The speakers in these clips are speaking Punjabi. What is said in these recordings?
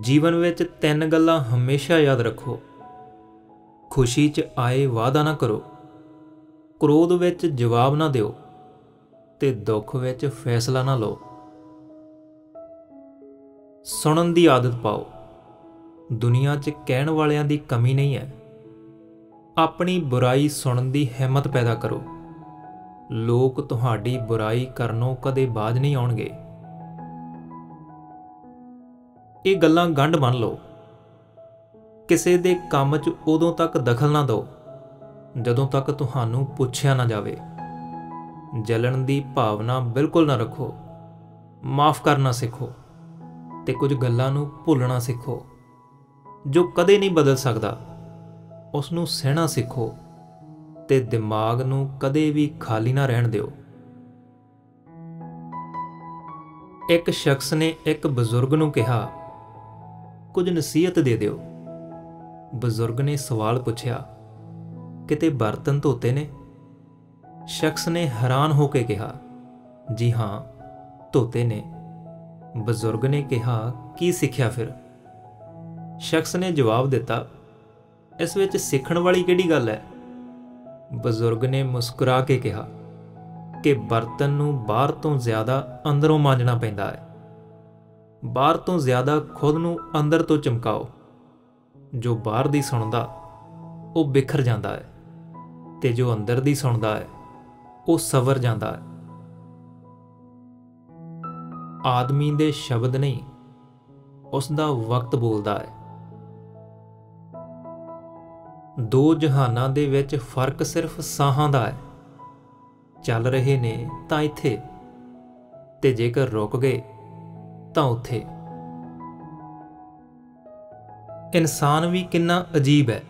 ਜੀਵਨ ਵਿੱਚ ਤਿੰਨ ਗੱਲਾਂ ਹਮੇਸ਼ਾ ਯਾਦ ਰੱਖੋ। ਖੁਸ਼ੀ 'ਚ ਆਏ ਵਾਅਦਾ ਨਾ ਕਰੋ। ਕ੍ਰੋਧ ਵਿੱਚ ਜਵਾਬ ਨਾ ਦਿਓ ਤੇ ਦੁੱਖ ਵਿੱਚ ਫੈਸਲਾ ਨਾ ਲਓ। ਸੁਣਨ ਦੀ ਆਦਤ ਪਾਓ। ਦੁਨੀਆ 'ਚ ਕਹਿਣ ਵਾਲਿਆਂ ਦੀ ਕਮੀ ਨਹੀਂ ਹੈ। ਆਪਣੀ ਬੁਰਾਈ ਸੁਣਨ ਦੀ ਹਿੰਮਤ ਪੈਦਾ ਕਰੋ। ਲੋਕ ਤੁਹਾਡੀ ਬੁਰਾਈ ਕਰਨੋਂ ਕਦੇ ਬਾਜ ਨਹੀਂ ਆਉਣਗੇ। ਇਹ ਗੱਲਾਂ ਗੰਢ ਮੰਨ ਲਓ। ਕਿਸੇ ਦੇ ਕੰਮ 'ਚ ਉਦੋਂ ਤੱਕ ਦਖਲ ਨਾ ਦਿਓ, ਜਦੋਂ ਤੱਕ ਤੁਹਾਨੂੰ ਪੁੱਛਿਆ ਨਾ ਜਾਵੇ। ਜਲਣ ਦੀ ਭਾਵਨਾ ਬਿਲਕੁਲ ਨਾ ਰੱਖੋ। ਮਾਫ ਕਰਨਾ ਸਿੱਖੋ ਤੇ ਕੁਝ ਗੱਲਾਂ ਨੂੰ ਭੁੱਲਣਾ ਸਿੱਖੋ, ਜੋ ਕਦੇ ਨਹੀਂ ਬਦਲ ਸਕਦਾ। ਉਸ ਨੂੰ ਸਹਿਣਾ ਸਿੱਖੋ ਤੇ ਦਿਮਾਗ ਨੂੰ ਕਦੇ ਵੀ ਖਾਲੀ ਨਾ ਰਹਿਣ ਦਿਓ। ਇੱਕ ਸ਼ਖਸ ਨੇ ਇੱਕ ਬਜ਼ੁਰਗ ਨੂੰ ਕਿਹਾ ਕੁਝ ਨਸੀਹਤ ਦੇ ਦਿਓ। ਬਜ਼ੁਰਗ ਨੇ ਸਵਾਲ ਪੁੱਛਿਆ, ਕਿਤੇ ਬਰਤਨ ਧੋਤੇ ਨੇ? ਸ਼ਖਸ ਨੇ ਹੈਰਾਨ ਹੋ ਕੇ ਕਿਹਾ, ਜੀ ਹਾਂ, ਧੋਤੇ ਨੇ। ਬਜ਼ੁਰਗ ਨੇ ਕਿਹਾ, ਕੀ ਸਿੱਖਿਆ ਫਿਰ? ਸ਼ਖਸ ਨੇ ਜਵਾਬ ਦਿੱਤਾ, ਇਸ ਵਿੱਚ ਸਿੱਖਣ ਵਾਲੀ ਕਿਹੜੀ ਗੱਲ ਹੈ? ਬਜ਼ੁਰਗ ਨੇ ਮੁਸਕਰਾ ਕੇ ਕਿਹਾ, ਕਿ ਬਰਤਨ ਨੂੰ ਬਾਹਰ ਤੋਂ ਜ਼ਿਆਦਾ ਅੰਦਰੋਂ ਮਾਂਜਣਾ ਪੈਂਦਾ ਹੈ। ਬਾਹਰ ਤੋਂ ਜ਼ਿਆਦਾ ਖੁਦ ਨੂੰ ਅੰਦਰ ਤੋਂ ਚਮਕਾਓ। ਜੋ ਬਾਹਰ ਦੀ ਸੁਣਦਾ, ਉਹ ਬਿਖਰ ਜਾਂਦਾ ਹੈ ਤੇ ਜੋ ਅੰਦਰ ਦੀ ਸੁਣਦਾ ਹੈ, ਉਹ ਸਵਰ ਜਾਂਦਾ ਹੈ। ਆਦਮੀ ਦੇ ਸ਼ਬਦ ਨਹੀਂ, ਉਸ ਦਾ ਵਕਤ ਬੋਲਦਾ ਹੈ। ਦੋ ਜਹਾਨਾਂ ਦੇ ਵਿੱਚ ਫ਼ਰਕ ਸਿਰਫ ਸਾਹਾਂ ਦਾ ਹੈ। ਚੱਲ ਰਹੇ ਨੇ ਤਾਂ ਇੱਥੇ, ਤੇ ਜੇਕਰ ਰੁਕ ਗਏ ਤਾਂ ਉੱਥੇ। ਇਨਸਾਨ ਵੀ ਕਿੰਨਾ ਅਜੀਬ ਹੈ।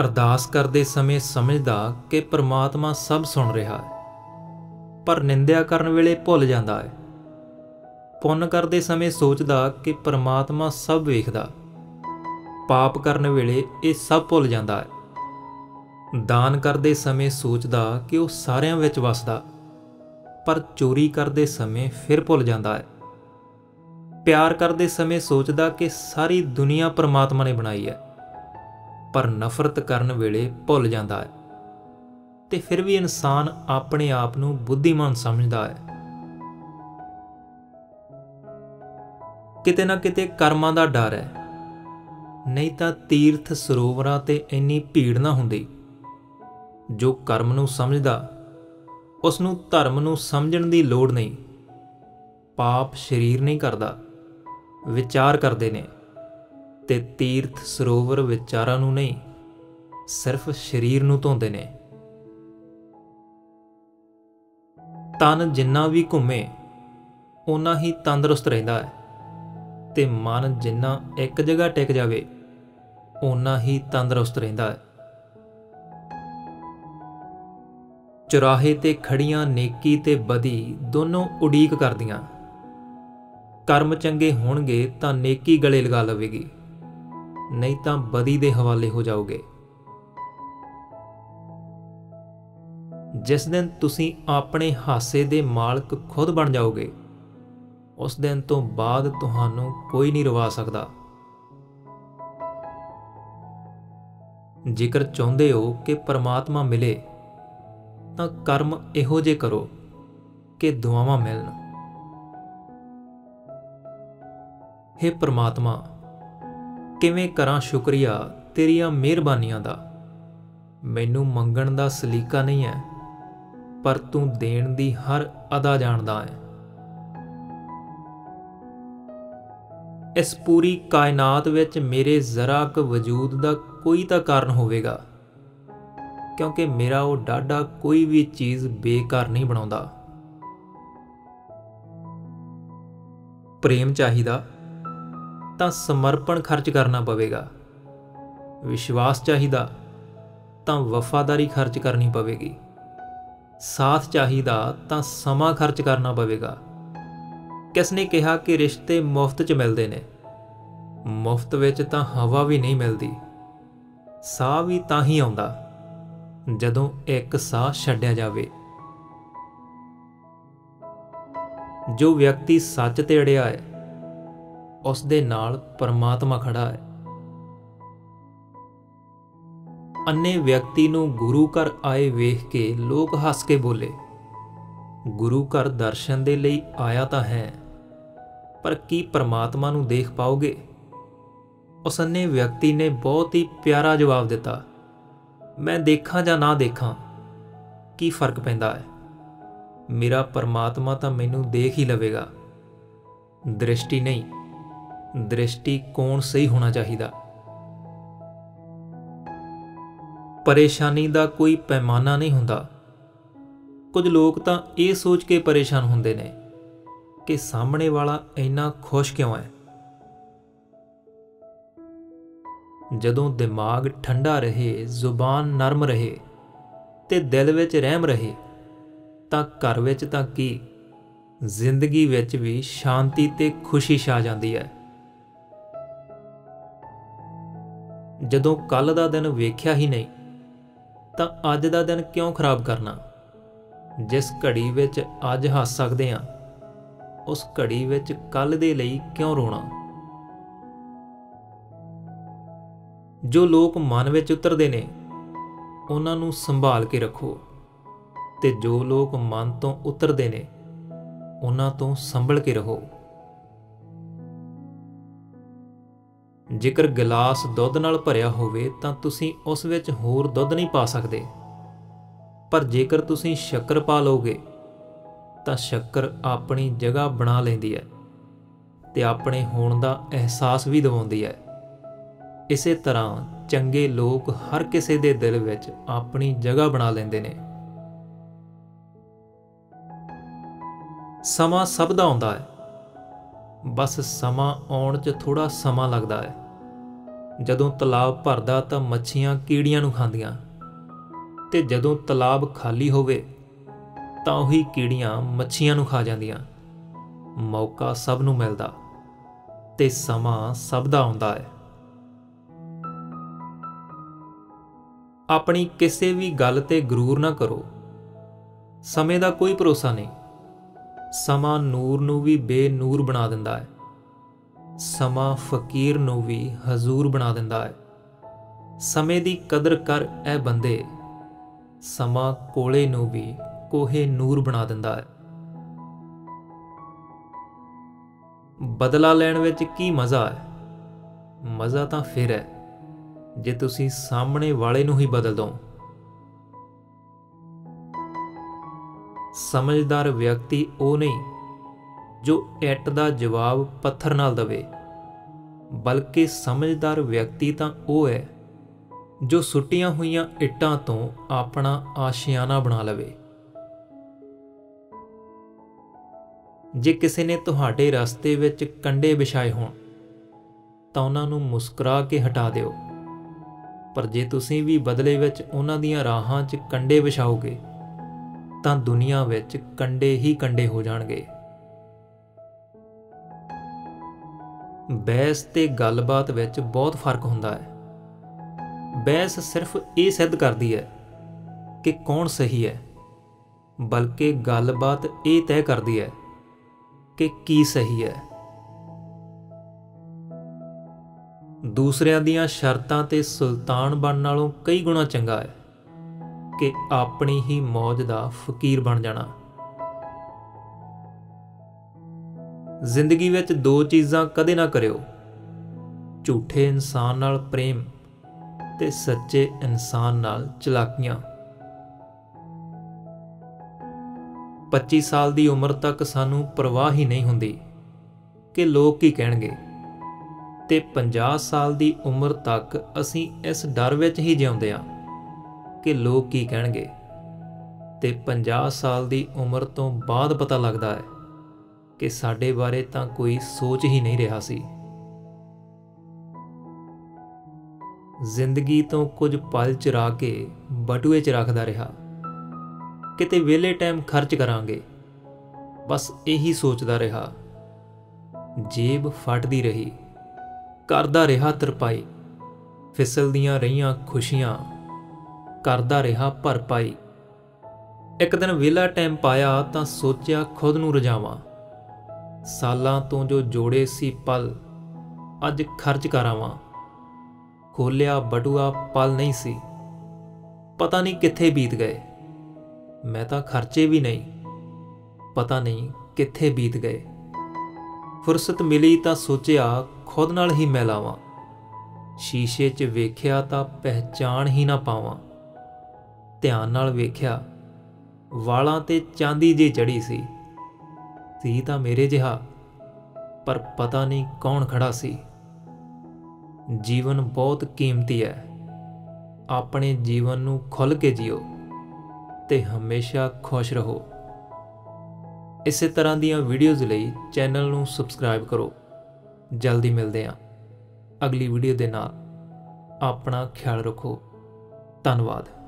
ਅਰਦਾਸ ਕਰਦੇ ਸਮੇਂ ਸਮਝਦਾ ਕਿ ਪ੍ਰਮਾਤਮਾ ਸਭ ਸੁਣ ਰਿਹਾ ਹੈ। ਪਰ ਨਿੰਦਿਆ ਕਰਨ ਵੇਲੇ ਭੁੱਲ ਜਾਂਦਾ ਹੈ। ਪੁੰਨ ਕਰਦੇ ਸਮੇਂ ਸੋਚਦਾ ਕਿ ਪ੍ਰਮਾਤਮਾ ਸਭ ਵੇਖਦਾ। ਪਾਪ ਕਰਨ ਵੇਲੇ ਇਹ ਸਭ ਭੁੱਲ ਜਾਂਦਾ ਹੈ। ਦਾਨ ਕਰਦੇ ਸਮੇਂ ਸੋਚਦਾ ਕਿ ਉਹ ਸਾਰਿਆਂ ਵਿੱਚ ਵਸਦਾ। ਪਰ ਚੋਰੀ ਕਰਦੇ ਸਮੇਂ ਫਿਰ ਭੁੱਲ ਜਾਂਦਾ ਹੈ। ਪਿਆਰ ਕਰਦੇ ਸਮੇਂ ਸੋਚਦਾ ਕਿ ਸਾਰੀ ਦੁਨੀਆ ਪਰਮਾਤਮਾ ਨੇ ਬਣਾਈ ਹੈ, ਪਰ ਨਫ਼ਰਤ ਕਰਨ ਵੇਲੇ ਭੁੱਲ ਜਾਂਦਾ ਹੈ ਤੇ ਫਿਰ ਵੀ ਇਨਸਾਨ ਆਪਣੇ ਆਪ ਨੂੰ ਬੁੱਧੀਮਾਨ ਸਮਝਦਾ ਹੈ। ਕਿਤੇ ਨਾ ਕਿਤੇ ਕਰਮਾਂ ਦਾ ਡਰ ਹੈ, ਨਹੀਂ ਤਾਂ ਤੀਰਥ ਸਰੋਵਰਾਂ ਤੇ ਇੰਨੀ ਭੀੜ ਨਾ ਹੁੰਦੀ। ਜੋ ਕਰਮ ਨੂੰ ਸਮਝਦਾ ਉਸ ਨੂੰ ਧਰਮ ਨੂੰ ਸਮਝਣ ਦੀ ਲੋੜ ਨਹੀਂ, ਪਾਪ ਸਰੀਰ ਨਹੀਂ ਕਰਦਾ। ਵਿਚਾਰ ਕਰਦੇ ਨੇ ਤੇ ਤੀਰਥ ਸਰੋਵਰ ਵਿਚਾਰਾਂ ਨੂੰ ਨਹੀਂ, ਸਿਰਫ ਸਰੀਰ ਨੂੰ ਧੋਂਦੇ ਨੇ। ਤਨ ਜਿੰਨਾ ਵੀ ਘੁੰਮੇ ਉਨਾ ਹੀ ਤੰਦਰੁਸਤ ਰਹਿੰਦਾ ਹੈ ਤੇ ਮਨ ਜਿੰਨਾ ਇੱਕ ਜਗ੍ਹਾ ਟਿਕ ਜਾਵੇ ਉਨਾ ਹੀ ਤੰਦਰੁਸਤ ਰਹਿੰਦਾ ਹੈ। ਚੁਰਾਹੇ ਤੇ ਖੜੀਆਂ ਨੇਕੀ ਤੇ ਬਦੀ ਦੋਨੋਂ ਉਡੀਕ ਕਰਦੀਆਂ। ਕਰਮ ਚੰਗੇ ਹੋਣਗੇ ਤਾਂ ਨੇਕੀ ਗਲੇ ਲਗਾ ਲਵੇਗੀ। ਨਹੀਂ ਤਾਂ ਬਦੀ ਦੇ ਹਵਾਲੇ ਹੋ ਜਾਓਗੇ। ਜਿਸ ਦਿਨ ਤੁਸੀਂ ਆਪਣੇ ਹਾਸੇ ਦੇ ਮਾਲਕ ਖੁਦ ਬਣ ਜਾਓਗੇ, ਉਸ ਦਿਨ ਤੋਂ ਬਾਅਦ ਤੁਹਾਨੂੰ ਕੋਈ ਨਹੀਂ ਰਵਾ ਸਕਦਾ। ਜੇਕਰ ਚਾਹੁੰਦੇ ਹੋ ਕਿ ਪਰਮਾਤਮਾ ਮਿਲੇ, ਤਾਂ ਕਰਮ ਇਹੋ ਜੇ ਕਰੋ ਕਿ ਦੁਆਵਾਂ ਮਿਲਣ। हे ਪ੍ਰਮਾਤਮਾ, ਕਿਵੇਂ ਕਰਾਂ ਸ਼ੁਕਰੀਆ ਤੇਰੀਆਂ ਮਿਹਰਬਾਨੀਆਂ ਦਾ? ਮੈਨੂੰ ਮੰਗਣ ਦਾ ਸਲੀਕਾ ਨਹੀਂ ਹੈ, ਪਰ ਤੂੰ ਦੇਣ ਦੀ ਹਰ ਅਦਾ ਜਾਣਦਾ ਹੈ। ਇਸ ਪੂਰੀ ਕਾਇਨਾਤ ਵਿੱਚ ਮੇਰੇ ਜ਼ਰਾ ਕ ਵਜੂਦ ਦਾ ਕੋਈ ਤਾਂ ਕਾਰਨ ਹੋਵੇਗਾ, ਕਿਉਂਕਿ ਮੇਰਾ ਉਹ ਡਾਡਾ ਕੋਈ ਵੀ ਚੀਜ਼ ਬੇਕਾਰ ਨਹੀਂ ਬਣਾਉਂਦਾ। ਪ੍ਰੇਮ ਚਾਹੀਦਾ। ਤਾਂ ਸਮਰਪਣ ਖਰਚ ਕਰਨਾ ਪਵੇਗਾ। ਵਿਸ਼ਵਾਸ ਚਾਹੀਦਾ ਤਾਂ ਵਫਾਦਾਰੀ ਖਰਚ ਕਰਨੀ ਪਵੇਗੀ। ਸਾਥ ਚਾਹੀਦਾ ਤਾਂ ਸਮਾਂ ਖਰਚ ਕਰਨਾ ਪਵੇਗਾ। ਕਿਸ ਨੇ ਕਿਹਾ ਕਿ ਰਿਸ਼ਤੇ ਮੁਫਤ 'ਚ ਮਿਲਦੇ ਨੇ? ਮੁਫਤ ਵਿੱਚ ਤਾਂ ਹਵਾ ਵੀ ਨਹੀਂ ਮਿਲਦੀ। ਸਾਹ ਵੀ ਤਾਂ ਹੀ ਆਉਂਦਾ, ਜਦੋਂ ਇੱਕ ਸਾਹ ਛੱਡਿਆ ਜਾਵੇ। ਜੋ ਵਿਅਕਤੀ ਸੱਚ ਤੇ ਅੜਿਆ ਹੈ ਉਸ ਦੇ ਨਾਲ ਪਰਮਾਤਮਾ ਖੜਾ ਹੈ। ਅੰਨੇ ਵਿਅਕਤੀ ਨੂੰ ਗੁਰੂ ਘਰ ਆਏ ਵੇਖ ਕੇ ਲੋਕ ਹੱਸ ਕੇ ਬੋਲੇ, ਗੁਰੂ ਘਰ ਦਰਸ਼ਨ ਦੇ ਲਈ ਆਇਆ ਤਾਂ ਹੈ, ਪਰ ਕੀ ਪਰਮਾਤਮਾ ਨੂੰ ਦੇਖ ਪਾਓਗੇ? ਉਸ ਅੰਨੇ ਵਿਅਕਤੀ ਨੇ ਬਹੁਤ ਹੀ ਪਿਆਰਾ ਜਵਾਬ ਦਿੱਤਾ, ਮੈਂ ਦੇਖਾਂ ਜਾਂ ਨਾ ਦੇਖਾਂ, ਕੀ ਫ਼ਰਕ ਪੈਂਦਾ ਹੈ? ਮੇਰਾ ਪਰਮਾਤਮਾ ਤਾਂ ਮੈਨੂੰ ਦੇਖ ਹੀ ਲਵੇਗਾ। ਦ੍ਰਿਸ਼ਟੀ ਨਹੀਂ। ਦ੍ਰਿਸ਼ਟੀ ਕੋਣ ਸਹੀ ਹੋਣਾ ਚਾਹੀਦਾ। ਪਰੇਸ਼ਾਨੀ ਦਾ ਕੋਈ ਪੈਮਾਨਾ ਨਹੀਂ ਹੁੰਦਾ। ਕੁਝ ਲੋਕ ਤਾਂ ਇਹ ਸੋਚ ਕੇ ਪਰੇਸ਼ਾਨ ਹੁੰਦੇ ਨੇ ਕਿ ਸਾਹਮਣੇ ਵਾਲਾ ਇੰਨਾ ਖੁਸ਼ ਕਿਉਂ ਹੈ? ਜਦੋਂ ਦਿਮਾਗ ਠੰਡਾ ਰਹੇ, ਜ਼ੁਬਾਨ ਨਰਮ ਰਹੇ ਤੇ ਦਿਲ ਵਿੱਚ ਰਹਿਮ ਰਹੇ, ਤਾਂ ਘਰ ਵਿੱਚ ਤਾਂ ਕੀ? ਜ਼ਿੰਦਗੀ ਵਿੱਚ ਵੀ ਸ਼ਾਂਤੀ ਤੇ ਖੁਸ਼ੀ ਛਾ ਜਾਂਦੀ ਹੈ। ਜਦੋਂ ਕੱਲ ਦਾ ਦਿਨ ਵੇਖਿਆ ਹੀ ਨਹੀਂ, ਤਾਂ ਅੱਜ ਦਾ ਦਿਨ ਕਿਉਂ ਖਰਾਬ ਕਰਨਾ? ਜਿਸ ਘੜੀ ਵਿੱਚ ਅੱਜ ਹੱਸ ਸਕਦੇ ਹਾਂ, ਉਸ ਘੜੀ ਵਿੱਚ ਕੱਲ ਦੇ ਲਈ ਕਿਉਂ ਰੋਣਾ? ਜੋ ਲੋਕ ਮਨ ਵਿੱਚ ਉਤਰਦੇ ਨੇ, ਉਹਨਾਂ ਨੂੰ ਸੰਭਾਲ ਕੇ ਰੱਖੋ। ਤੇ ਜੋ ਲੋਕ ਮਨ ਤੋਂ ਉਤਰਦੇ ਨੇ, ਉਹਨਾਂ ਤੋਂ ਸੰਭਲ ਕੇ ਰਹੋ। ਜੇਕਰ ਗਲਾਸ ਦੁੱਧ ਨਾਲ ਭਰਿਆ ਹੋਵੇ ਤਾਂ ਤੁਸੀਂ ਉਸ ਵਿੱਚ ਹੋਰ ਦੁੱਧ ਨਹੀਂ ਪਾ ਸਕਦੇ। ਪਰ ਜੇਕਰ ਤੁਸੀਂ ਸ਼ੱਕਰ ਪਾ ਲਓਗੇ, ਤਾਂ ਸ਼ੱਕਰ ਆਪਣੀ ਜਗ੍ਹਾ ਬਣਾ ਲੈਂਦੀ ਹੈ ਤੇ ਆਪਣੇ ਹੋਣ ਦਾ ਅਹਿਸਾਸ ਵੀ ਦਿਵਾਉਂਦੀ ਹੈ। ਇਸੇ ਤਰ੍ਹਾਂ ਚੰਗੇ ਲੋਕ ਹਰ ਕਿਸੇ ਦੇ ਦਿਲ ਵਿੱਚ ਆਪਣੀ ਜਗ੍ਹਾ ਬਣਾ ਲੈਂਦੇ ਨੇ। ਸਮਾਂ ਸਭ ਦਾ ਆਉਂਦਾ ਹੈ। ਬਸ ਸਮਾਂ ਆਉਣ 'ਚ ਥੋੜਾ ਸਮਾਂ ਲੱਗਦਾ ਹੈ। ਜਦੋਂ ਤਲਾਬ ਭਰਦਾ ਤਾਂ ਮੱਛੀਆਂ ਕੀੜੀਆਂ ਨੂੰ ਖਾਂਦੀਆਂ। ਤੇ ਜਦੋਂ ਤਲਾਬ ਖਾਲੀ ਹੋਵੇ, ਤਾਂ ਉਹੀ ਕੀੜੀਆਂ ਮੱਛੀਆਂ ਨੂੰ ਖਾ ਜਾਂਦੀਆਂ। ਮੌਕਾ ਸਭ ਨੂੰ ਮਿਲਦਾ ਤੇ ਸਮਾਂ ਸਭ ਦਾ ਆਉਂਦਾ ਹੈ। ਆਪਣੀ ਕਿਸੇ ਵੀ ਗੱਲ ਤੇ ਗਰੂਰ ਨਾ ਕਰੋ। ਸਮੇਂ ਦਾ ਕੋਈ ਭਰੋਸਾ ਨਹੀਂ। ਸਮਾਂ ਨੂਰ ਨੂੰ ਵੀ ਬੇਨੂਰ ਬਣਾ ਦਿੰਦਾ ਹੈ। ਸਮਾਂ ਫਕੀਰ ਨੂੰ ਵੀ ਹਜ਼ੂਰ ਬਣਾ ਦਿੰਦਾ ਹੈ। ਸਮੇਂ ਦੀ ਕਦਰ ਕਰ ਐ ਬੰਦੇ ਸਮਾਂ ਕੋਲੇ ਨੂੰ ਵੀ ਕੋਹੇ ਨੂਰ ਬਣਾ ਦਿੰਦਾ ਹੈ। ਬਦਲਾ ਲੈਣ ਵਿੱਚ ਕੀ ਮਜ਼ਾ ਹੈ? ਮਜ਼ਾ ਤਾਂ ਫਿਰ ਹੈ, ਜੇ ਤੁਸੀਂ ਸਾਹਮਣੇ ਵਾਲੇ ਨੂੰ ਹੀ ਬਦਲ ਦੋ। ਸਮਝਦਾਰ ਵਿਅਕਤੀ ਉਹ ਨਹੀਂ ਜੋ ਇੱਟ ਦਾ ਜਵਾਬ ਪੱਥਰ ਨਾਲ ਦਵੇ। ਬਲਕਿ ਸਮਝਦਾਰ ਵਿਅਕਤੀ ਤਾਂ ਉਹ ਹੈ ਜੋ ਸੁੱਟੀਆਂ ਹੋਈਆਂ ਇੱਟਾਂ ਤੋਂ ਆਪਣਾ ਆਸ਼ਿਆਨਾ ਬਣਾ ਲਵੇ। ਜੇ ਕਿਸੇ ਨੇ ਤੁਹਾਡੇ ਰਸਤੇ ਵਿੱਚ ਕੰਡੇ ਵਿਛਾਏ ਹੋਣ, ਤਾਂ ਉਹਨਾਂ ਨੂੰ ਮੁਸਕਰਾ ਕੇ ਹਟਾ ਦਿਓ। ਪਰ ਜੇ ਤੁਸੀਂ ਵੀ ਬਦਲੇ ਵਿੱਚ ਉਹਨਾਂ ਦੀਆਂ ਰਾਹਾਂ 'ਚ ਕੰਡੇ ਵਿਛਾਓਗੇ, ਤਾਂ ਦੁਨੀਆ ਵਿੱਚ ਕੰਡੇ ਹੀ ਕੰਡੇ ਹੋ ਜਾਣਗੇ। ਬਹਿਸ ਤੇ ਗੱਲਬਾਤ ਵਿੱਚ ਬਹੁਤ ਫ਼ਰਕ ਹੁੰਦਾ ਹੈ। ਬਹਿਸ ਸਿਰਫ ਇਹ ਸਿੱਧ ਕਰਦੀ ਹੈ ਕਿ ਕੌਣ ਸਹੀ ਹੈ, ਬਲਕਿ ਗੱਲਬਾਤ ਇਹ ਤੈਅ ਕਰਦੀ ਹੈ ਕਿ ਕੀ ਸਹੀ ਹੈ। ਦੂਸਰਿਆਂ ਦੀਆਂ ਸ਼ਰਤਾਂ ਤੇ ਸੁਲਤਾਨ ਬਣਨ ਨਾਲੋਂ ਕਈ ਗੁਣਾ ਚੰਗਾ ਹੈ ਕਿ ਆਪਣੀ ਹੀ ਮੌਜ ਦਾ ਫਕੀਰ ਬਣ ਜਾਣਾ। ਜ਼ਿੰਦਗੀ ਵਿੱਚ ਦੋ ਚੀਜ਼ਾਂ ਕਦੇ ਨਾ ਕਰਿਓ। ਝੂਠੇ ਇਨਸਾਨ ਨਾਲ ਪ੍ਰੇਮ ਤੇ ਸੱਚੇ ਇਨਸਾਨ ਨਾਲ ਚਲਾਕੀਆਂ। 25 ਸਾਲ ਦੀ ਉਮਰ ਤੱਕ ਸਾਨੂੰ ਪਰਵਾਹ ਹੀ ਨਹੀਂ ਹੁੰਦੀ ਕਿ ਲੋਕ ਕੀ ਕਹਿਣਗੇ। ਤੇ 50 ਸਾਲ ਦੀ ਉਮਰ ਤੱਕ ਅਸੀਂ ਇਸ ਡਰ ਵਿੱਚ ਹੀ ਜਿਉਂਦੇ ਹਾਂ ਕਿ ਲੋਕ ਕੀ ਕਹਿਣਗੇ। ਤੇ 50 ਸਾਲ ਦੀ ਉਮਰ ਤੋਂ ਬਾਅਦ ਪਤਾ ਲੱਗਦਾ ਹੈ ਕਿ ਸਾਡੇ ਬਾਰੇ ਤਾਂ ਕੋਈ ਸੋਚ ਹੀ ਨਹੀਂ ਰਿਹਾ ਸੀ। ਜ਼ਿੰਦਗੀ ਤੋਂ ਕੁਝ ਪਲ ਚਰਾ ਕੇ ਬਟੂਏ 'ਚ ਰੱਖਦਾ ਰਿਹਾ। ਕਿਤੇ ਵਿਹਲੇ ਟਾਈਮ ਖਰਚ ਕਰਾਂਗੇ। ਬਸ ਇਹੀ ਸੋਚਦਾ ਰਿਹਾ। ਜੇਬ ਫਟਦੀ ਰਹੀ। ਕਰਦਾ ਰਿਹਾ ਤਰਪਾਈ। ਫਿਸਲਦੀਆਂ ਰਹੀਆਂ ਖੁਸ਼ੀਆਂ। ਕਰਦਾ ਰਿਹਾ ਭਰਪਾਈ। ਇੱਕ ਦਿਨ ਵਿਹਲਾ ਟਾਈਮ ਪਾਇਆ ਤਾਂ ਸੋਚਿਆ ਖੁਦ ਨੂੰ ਰਜਾਵਾਂ। ਸਾਲਾਂ ਤੋਂ ਜੋ ਜੋੜੇ ਸੀ ਪਲ, ਅੱਜ ਖਰਚ ਕਰਾਵਾਂ ਖੋਲਿਆ ਬਟੂਆ ਪਲ ਨਹੀਂ ਸੀ। ਪਤਾ ਨਹੀਂ ਕਿੱਥੇ ਬੀਤ ਗਏ। ਮੈਂ ਤਾਂ ਖਰਚੇ ਵੀ ਨਹੀਂ। ਪਤਾ ਨਹੀਂ ਕਿੱਥੇ ਬੀਤ ਗਏ। ਫੁਰਸਤ ਮਿਲੀ ਤਾਂ ਸੋਚਿਆ ਖੁਦ ਨਾਲ ਹੀ ਮੈਂ ਲਾਵਾਂ। ਸ਼ੀਸ਼ੇ 'ਚ ਵੇਖਿਆ ਤਾਂ ਪਹਿਚਾਣ ਹੀ ਨਾ ਪਾਵਾਂ। ਧਿਆਨ ਨਾਲ ਵੇਖਿਆ, ਵਾਲਾਂ ਤੇ ਚਾਂਦੀ ਜੀ ਚੜੀ ਸੀ। ਸੀ ਤਾਂ ਮੇਰੇ ਜਿਹਾ, ਪਰ ਪਤਾ ਨਹੀਂ ਕੌਣ ਖੜਾ ਸੀ। ਜੀਵਨ ਬਹੁਤ ਕੀਮਤੀ ਹੈ। ਆਪਣੇ ਜੀਵਨ ਨੂੰ ਖੁੱਲ ਕੇ ਜੀਓ ਤੇ ਹਮੇਸ਼ਾ ਖੁਸ਼ ਰਹੋ। ਇਸੇ ਤਰ੍ਹਾਂ ਦੀਆਂ ਵੀਡੀਓਜ਼ ਲਈ ਚੈਨਲ ਨੂੰ ਸਬਸਕ੍ਰਾਈਬ ਕਰੋ। ਜਲਦੀ ਮਿਲਦੇ ਹਾਂ। ਅਗਲੀ ਵੀਡੀਓ ਦੇ ਨਾਲ ਆਪਣਾ ਖਿਆਲ ਰੱਖੋ। ਧੰਨਵਾਦ।